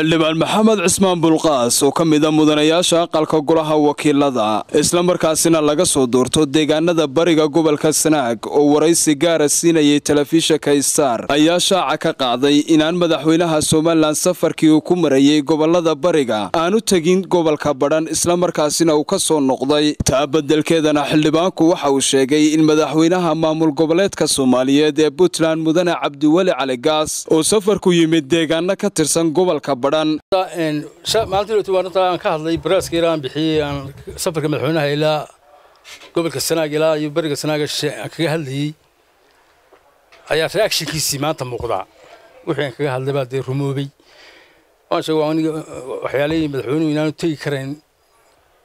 xildhibaan maxamed cismaan bulqaas oo ka mida mudanayaasha aqalka golaha wakiilada. Islamarkaasina laga soo doorto deegaanada bariga gobolka sanaag oo waraysi gaara siinayay telefishinka star ayaa shaaca ka qaaday inaan madaxweynaha somalilan safarkii uu ku marayey gobollada bariga. Aanu tegin gobolka badhan islamarkaasina uu ka soo noqday. Taa bedelkeedana xildhibaanku waxa uu sheegay in madaxweynaha maamul goboleedka soomaaliyeed ee puntland mudane cabdiweli cali gaas oo safarku yimid deegaano ka tirsan gobolka maalintii waarinta aan ka hadlay baraaska ilaa aan bixiyey aan safarka madaxweynaha ilaa gobolka sanaag ilaa iyo beriga sanaaga kaga hadlayey ayaa reactionkiisii maanta muuqdaa wixii aan kaga hadlay baa dee rumoobay. Waan sheegay aniga waxyaalihii madaxweynuhu inaanu tegi karayn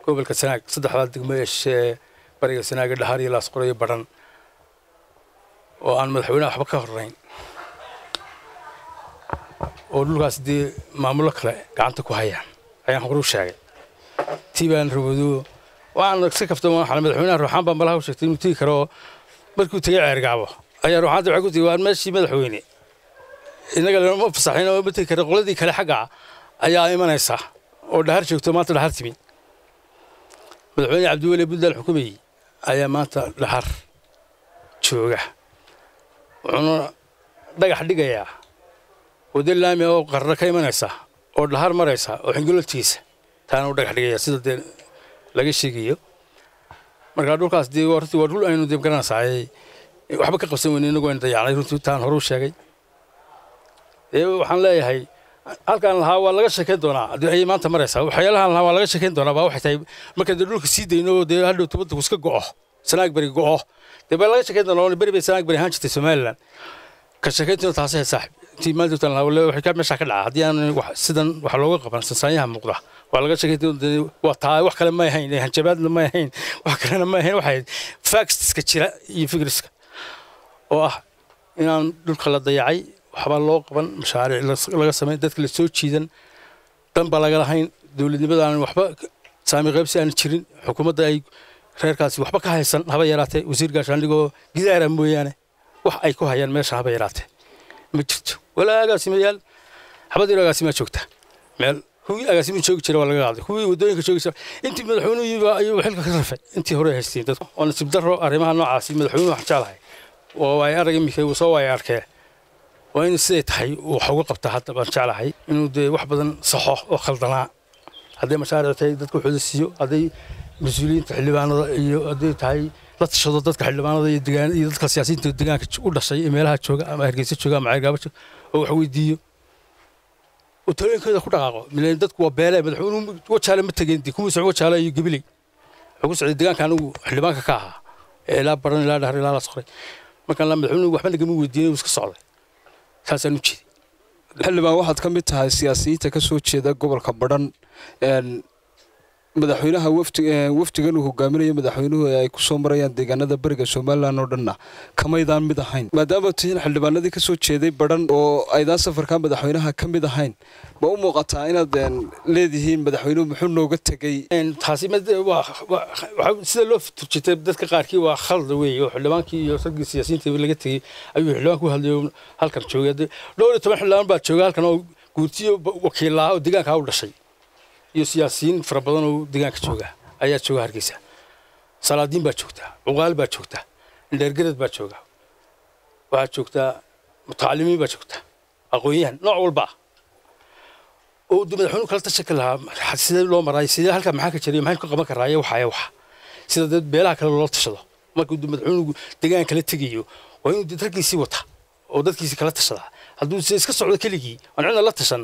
gobolka sanaag saddexdaa degmo ee bariga sanaaga dhahaar iyo laasqore badhan oo aan madaxweynaha waxba ka horrayn oo dhulkaas dee maamullo kale gacanta ku hayaan ayaan horu sheegay. Tii baan rawado waxaan iska kafta madaxweynaha ruuxaan baa malaha u sheegtay inuu tegi karo markuu tegay ceergaabo ayaa ruuxaanta waxay ku tigi waa meeshii madaxweyne. Innaga lama fasaxin ma tegi kara qoladii kale xagga ayaa imanaysa oo dhahar joogto maanta dhahar timi. Madaxweyne cabdiweli puntland xukumayey ayaa maanta dhahar jooga. Wuxuuna dhagax dhigayaa waddo laami oo qarra ka imanaysa oo dhahar maraysa oo xingololtiisa taana u dhagax dhigaya sida dee laga sheegayo. Markaa dhulkaas dee runtii waa dhul aynu dee garanaysaay waxba ka qabsan weyne inagu aynu dayacnay runtii taan horuu sheegay. Dee waxaan leeyahay halkaan lahaa waa laga sheekayn doonaa. Ayay maanta maraysaa waxyaalahaan lahaa waa laga sheekayn doonaa baa waxay tahay markaan dee dhulka sii dayno dee hadhow tubadda iska go'o sanaag go'o dee baa laga sheekayn doonaa beri bay sanaag ahaan jirtay somaliland ka taasi hay saaxib meesha ka dhaca haddii aan sidan wax looga qaban sansaanyaha muuqda. Waa laga sheegay waa taa wax kale ma ahayn hanjabaadna ma ahayn wax kalena ma ahayn waxay factska jira iyo fikriska oo ah inaan dhulka la dayacay waxba loo qaban mashaariic laga sameyn dadka la soo jiidan dan ba laga lahayn dowladnimada aan waxba saami qaybsi aan jirin xukuumadda ay reerkaasi waxba ka haysan haba yaraatee wasiir gaashaandhigoo gidaara mooyaane wax ay ku hayaan meesha haba yaraatee. Ma jirto walaa agaasimayaal xabad yar agaasimaa joogta. Meel kuwii agaasima joogi jira waa laga qaaday kuwii waddooyinka joogi jira. Intii madaxweynuhu yimi ayuu xilka ka rafay intii hore haysteen dadku. Oo nasiib darro arrimaha noocaasi madaxweynuhu waxaan jeclahay. Oo ay arag imika uu soo waaya arkee waa in siday tahay wax uga qabta hadda baan jeclahay inuu dee wax badan saxo oo khaldanaa. Hadday mashaaric tahay dadka wuxuuda siiyo. Hadday mas'uuliyiinta xildhibaanada iyo hadday tahay la tashado dadka xildhibaanada iyo dadka siyaasiyiinta deegaanka u dhashay ee meelaha jooga ama hargeysa jooga ama ceergaabo jooga oo wax weydiiyo oo talooyinkooda ku dhaqaaqo milan dadku waa beele madaxweynuhu wajaale ma tegeen dee kuwii socod wajaale iyo gabiley wuxuu ku socday deegaanka anigu xildhibaanka ka ahaa ee ilaa baran ilaa dhahar ilaa la soqray markaan la madaxweynuhu waxba nagama weydiinay uu iska socday saasaan u jeeday xildhibaan waxaad ka mid tahay siyaasiyiinta ka soo jeeda gobolka badhan madaxweynaha wafdigan uu hogaaminayo madaxweynuhu ay ku soo marayaan deegaanada beriga somalilan oo dhanna kamaydaan mid ahayn. Maadaama tihiin xildhibaanadii ka jeeday badhan oo aydaan safarka madaxweynaha ka mid ahayn ma u muuqataa inaad leedihiin madaxweynuhu muxuu nooga tegey taasi sida loo turjitay dadka qaarkii waa khalda weeye oo xildhibaankii iyo raggii siyaasiyiinta laga tegey ayuu xildhibaanku hadlayo halkan joogay dhowr iyo toban xildhibaan baa jooga halkan oo guurtiyo wakiilaha oo deegaanka u dhashay iyo siyaasiyiin fara badan oo deegaanka jooga ayaa jooga hargeysa. Salaadiin baa joogta cuqaal baa joogta indheergarad baa jooga. Waxaa joogtaa mutacalimiin baa joogta aqoon-yahan nooc walba. Oo madaxweynuhu kala tashan lahaa sidee loo maraay sidee halkaa maxaa ka jiray maxaynu ka qaban karaaye waxaya waxa sida dad beelaha kale loola tashado. Markuu madaxweynuhu deegaan kala tegayo waa inuu raggiisii wata oo dadkiisii kala tashadaa hadduu iska socdo keligii aan cidna la tashan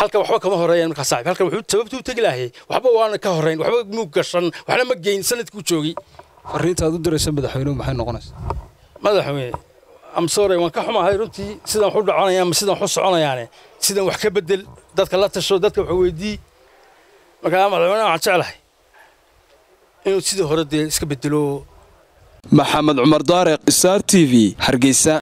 halka waxba kama horeeyaan markaa saaxib halkan wuxuu sababtuu tegi lahay waxba waana ka horeyn waxba muu gashan waxna ma geyn sanadkuu joogay arrinta aad u diraysa madaxweynuhu maxay noqonaysaa madaxweyne amsore waan ka xumahay runtii sidan wax u dhaconayaan ama sidan wax u soconayaane sidan wax ka bedel dadka la tasho dadka wax weydii. Markaa madaxweynaha waxaan jeclahay inuu sidii hore dee iska bedelo. Maxamed cumar daareq star t v hargeysa